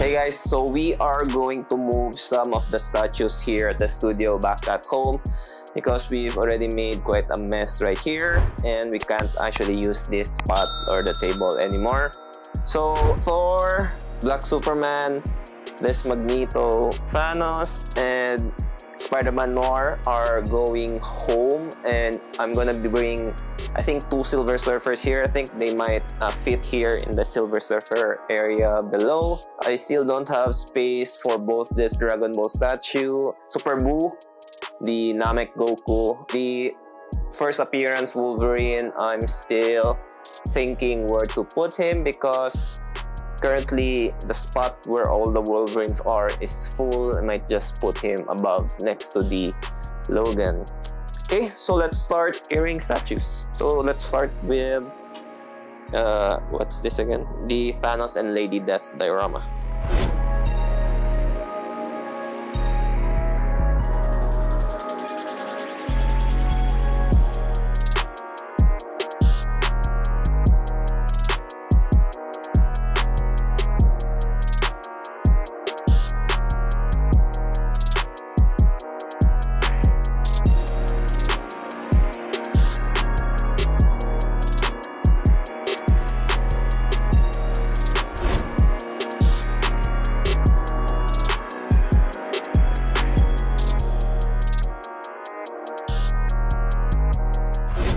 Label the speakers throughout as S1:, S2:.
S1: Hey guys, so we are going to move some of the statues here at the studio back at home because we've already made quite a mess right here and we can't actually use this spot or the table anymore. So Thor, Black Superman, this Magneto, Thanos, and Spider-Man Noir are going home and I'm gonna be bringing I think two Silver Surfers here. I think they might uh, fit here in the Silver Surfer area below. I still don't have space for both this Dragon Ball statue, Super Boo, the Namek Goku, the first appearance Wolverine. I'm still thinking where to put him because Currently, the spot where all the Wolverines are is full. I might just put him above next to the Logan. Okay, so let's start earring statues. So let's start with, uh, what's this again? The Thanos and Lady Death diorama.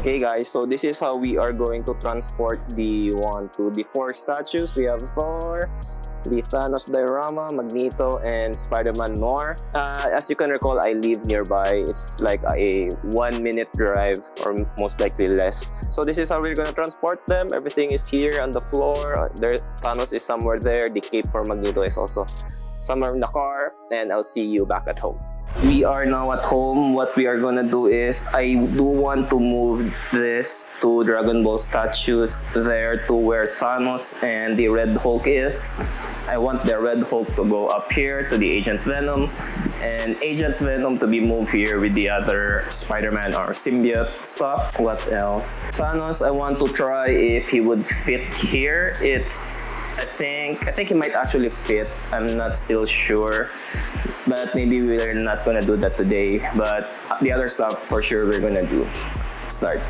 S1: Okay guys, so this is how we are going to transport the one to the four statues. We have Thor, the Thanos diorama, Magneto, and Spider-Man Noir. Uh, as you can recall, I live nearby. It's like a one minute drive or most likely less. So this is how we're gonna transport them. Everything is here on the floor. There, Thanos is somewhere there. The cape for Magneto is also somewhere in the car. And I'll see you back at home we are now at home. What we are gonna do is I do want to move this to Dragon Ball statues there to where Thanos and the Red Hulk is. I want the Red Hulk to go up here to the Agent Venom and Agent Venom to be moved here with the other Spider-Man or symbiote stuff. What else? Thanos, I want to try if he would fit here. It's I think I think he might actually fit. I'm not still sure but maybe we're not gonna do that today. But the other stuff for sure we're gonna do. Start.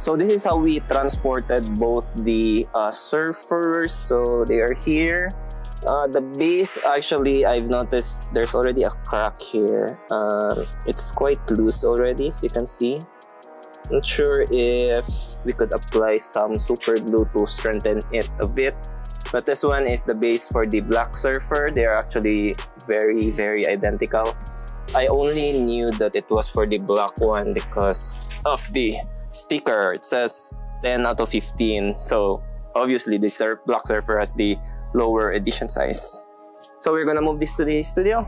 S1: So this is how we transported both the uh, surfers. So they are here. Uh, the base, actually, I've noticed there's already a crack here. Um, it's quite loose already, as you can see. Not sure if we could apply some super glue to strengthen it a bit. But this one is the base for the Black Surfer. They are actually very, very identical. I only knew that it was for the black one because of the sticker. It says 10 out of 15. So obviously the Surf Black Surfer has the lower edition size. So we're gonna move this to the studio.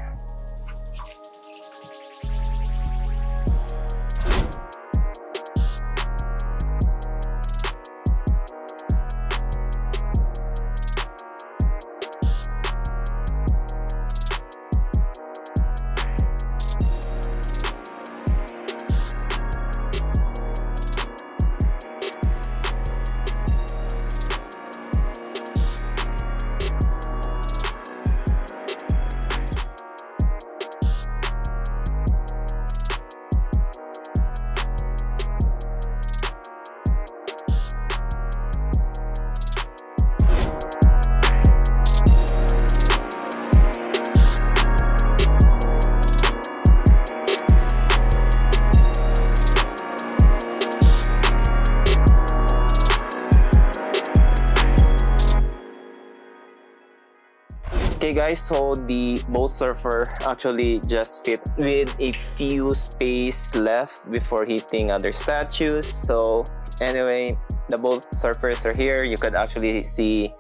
S1: Guys, so the boat surfer actually just fit with a few space left before hitting other statues. So anyway, the boat surfers are here. You could actually see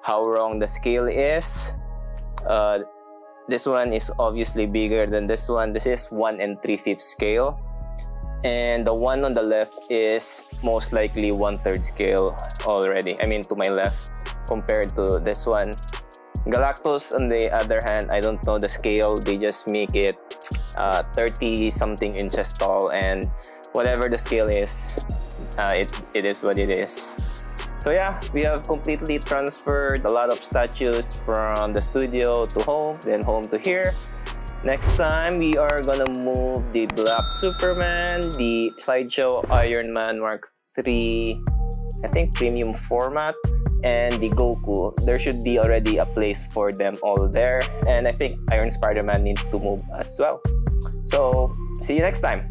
S1: how wrong the scale is. Uh, this one is obviously bigger than this one. This is 1 and 3 5 scale. And the one on the left is most likely 1 3rd scale already. I mean to my left compared to this one. Galactus, on the other hand, I don't know the scale. They just make it uh, 30 something inches tall, and whatever the scale is, uh, it, it is what it is. So yeah, we have completely transferred a lot of statues from the studio to home, then home to here. Next time, we are gonna move the Black Superman, the Sideshow Iron Man Mark III, I think premium format, and the Goku, there should be already a place for them all there. And I think Iron Spider-Man needs to move as well. So, see you next time.